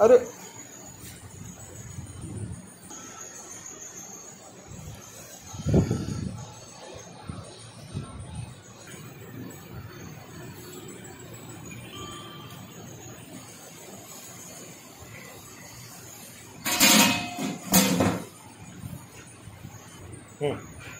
अरे। हम्म।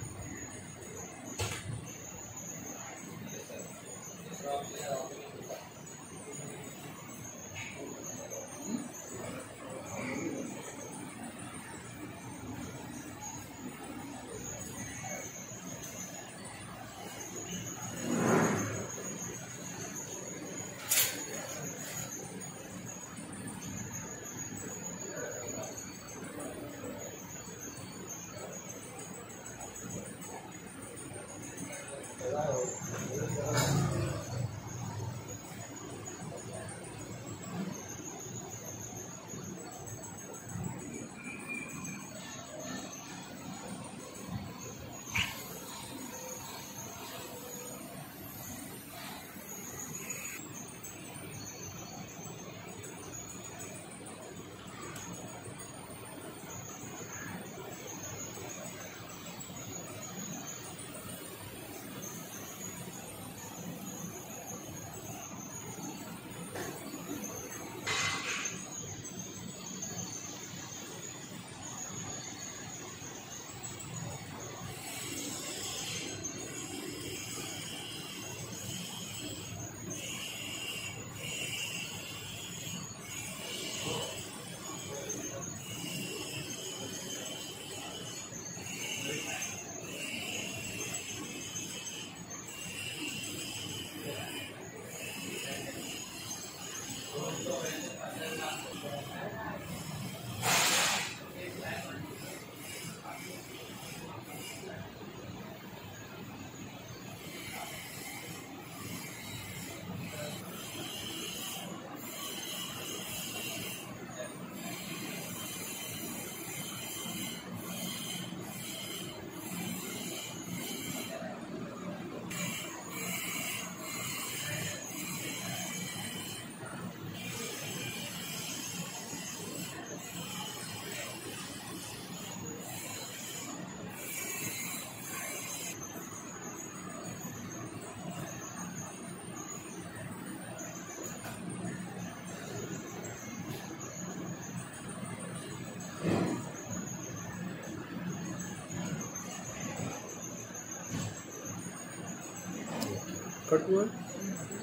कट हुआ है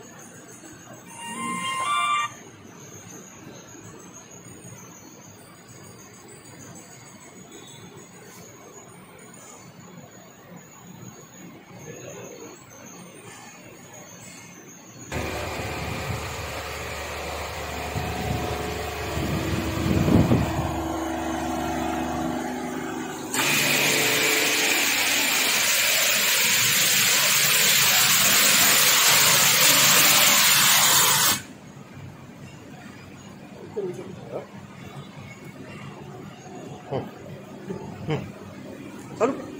चलो